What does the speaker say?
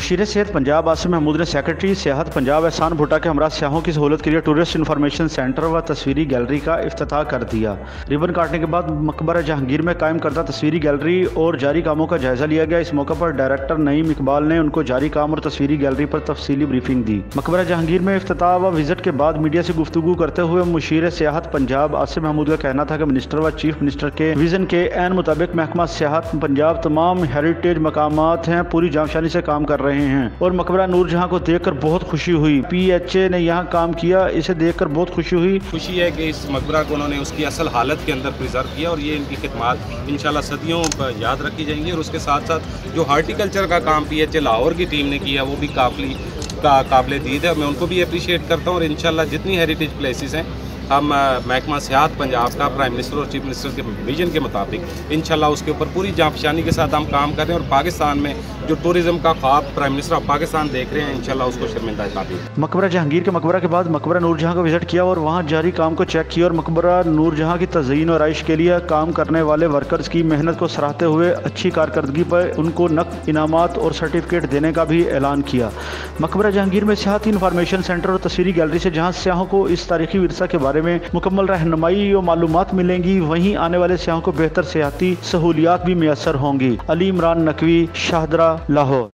मुशीर सेहत पंजाब आसिम महमूद ने सेक्रेटरी सेहत पंजाब एहसान भुट्टा के हमरा सियाहों की सहूलत के लिए टूरिस्ट इन्फॉर्मेशन सेंटर व तस्वीरी गैलरी का अफ्ताह कर दिया। रिबन काटने के बाद मकबरा जहांगीर में कायम करता तस्वीरी गैलरी और जारी कामों का जायजा लिया गया। इस मौके पर डायरेक्टर नईम इकबाल ने उनको जारी काम और तस्वीरी गैलरी पर तफसीली ब्रीफिंग दी। मकबरा जहांगीर में अफ्ताह व विज़िट के बाद मीडिया से गुफ्तु करते हुए मुशीर सियाहत पंजाब आसिम महमूद का कहना था कि मिनिस्टर व चीफ मिनिस्टर के विजन के एन मुताबिक महकमा सियाहत पंजाब तमाम हेरिटेज मकाम हैं। पूरी जामशानी से काम कर रहे हैं। और मकबरा नूरजहां को देखकर बहुत खुशी हुई। पीएचए ने यहाँ काम किया इसे देखकर बहुत खुशी हुई। खुशी है कि इस मकबरा को उन्होंने उसकी असल हालत के अंदर प्रिजर्व किया और ये इनकी खदमात इन सदियों पर याद रखी जाएँगी। और उसके साथ साथ जो हार्टिकल्चर का काम पी एच ए लाहौर की टीम ने किया वो भी काफ़ी का काबिल दीद है। मैं उनको भी अप्रिशिएट करता हूँ और इन जितनी हेरिटेज प्लेसेस हैं हम महकमा सियात पंजाब का प्राइम मिनिस्टर और चीफ मिनिस्टर के विजन के मुताबिक इन उसके ऊपर पूरी जाँफशानी के साथ हम काम कर रहे हैं। और पाकिस्तान में जो टूरिज़्म का ख्वाब प्राइम मिनिस्टर ऑफ़ पाकिस्तान देख रहे हैं इनशाला उसको शर्मिंदा मकबरा जहांगीर के मकबरा के बाद मकबरा नूरजहाँ का विज़िट किया और वहाँ जारी काम को चेक किया और मकबरा नूरजहाँ की तजीन और आइश के लिए काम करने वाले वर्कर्स की मेहनत को सराहते हुए अच्छी कारकर्दगी पर उनको नकद इनामत और सर्टिफिकेट देने का भी ऐलान किया। मकबरा जहांगीर में सियाती इन्फॉर्मेशन सेंटर और तस्वीरी गैलरी से जहाँ सियाहों को इस तारीखी विरसा के बारे में मुकम्मल रहनमई और मालूम मिलेंगी, वहीं आने वाले सियाहों को बेहतर सियाती सहूलियात भी मैसर होंगी। अली इमरान नकवी, शाहदरा लाहौर